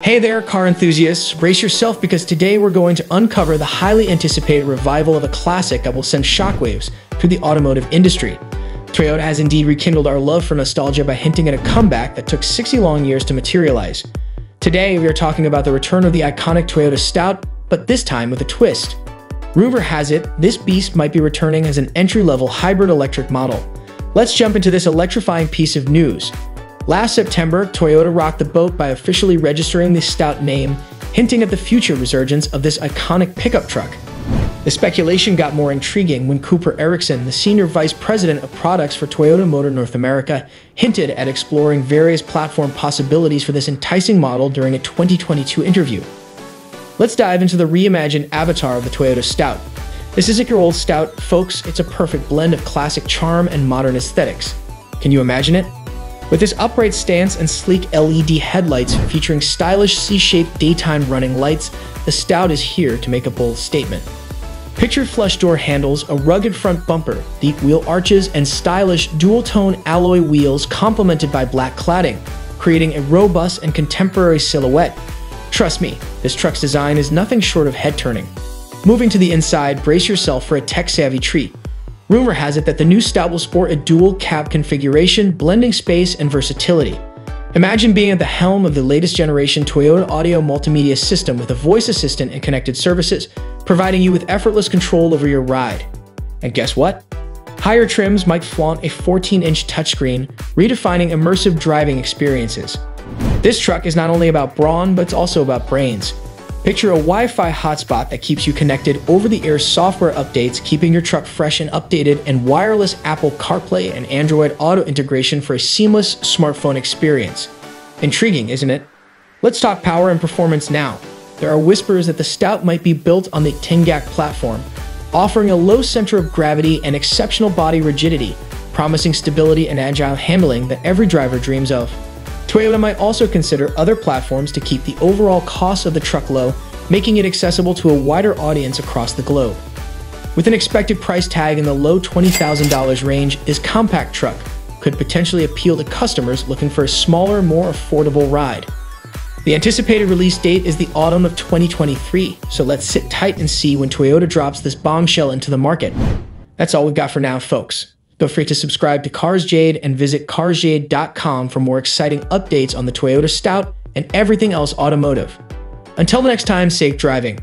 Hey there, car enthusiasts. Brace yourself because today we're going to uncover the highly anticipated revival of a classic that will send shockwaves through the automotive industry. Toyota has indeed rekindled our love for nostalgia by hinting at a comeback that took 60 long years to materialize. Today, we are talking about the return of the iconic Toyota Stout, but this time with a twist. Rumor has it, this beast might be returning as an entry-level hybrid electric model. Let's jump into this electrifying piece of news. Last September, Toyota rocked the boat by officially registering the Stout name, hinting at the future resurgence of this iconic pickup truck. The speculation got more intriguing when Cooper Ericksen, the senior vice president of products for Toyota Motor North America, hinted at exploring various platform possibilities for this enticing model during a 2022 interview. Let's dive into the reimagined avatar of the Toyota Stout. This isn't your old Stout, folks, it's a perfect blend of classic charm and modern aesthetics. Can you imagine it? With this upright stance and sleek LED headlights featuring stylish C-shaped daytime running lights, the Stout is here to make a bold statement. Picture flush door handles, a rugged front bumper, deep wheel arches, and stylish dual-tone alloy wheels complemented by black cladding, creating a robust and contemporary silhouette. Trust me, this truck's design is nothing short of head-turning. Moving to the inside, brace yourself for a tech-savvy treat. Rumor has it that the new Stout will sport a dual cab configuration, blending space and versatility. Imagine being at the helm of the latest generation Toyota audio multimedia system with a voice assistant and connected services, providing you with effortless control over your ride. And guess what? Higher trims might flaunt a 14-inch touchscreen, redefining immersive driving experiences. This truck is not only about brawn, but it's also about brains. Picture a Wi-Fi hotspot that keeps you connected over-the-air software updates, keeping your truck fresh and updated, and wireless Apple CarPlay and Android Auto integration for a seamless smartphone experience. Intriguing, isn't it? Let's talk power and performance now. There are whispers that the Stout might be built on the TNGA-K platform, offering a low center of gravity and exceptional body rigidity, promising stability and agile handling that every driver dreams of. Toyota might also consider other platforms to keep the overall cost of the truck low, making it accessible to a wider audience across the globe. With an expected price tag in the low $20,000 range, this compact truck could potentially appeal to customers looking for a smaller, more affordable ride. The anticipated release date is the autumn of 2023, so let's sit tight and see when Toyota drops this bombshell into the market. That's all we've got for now, folks. Feel free to subscribe to Cars Jade and visit carsjade.com for more exciting updates on the Toyota Stout and everything else automotive. Until the next time, safe driving.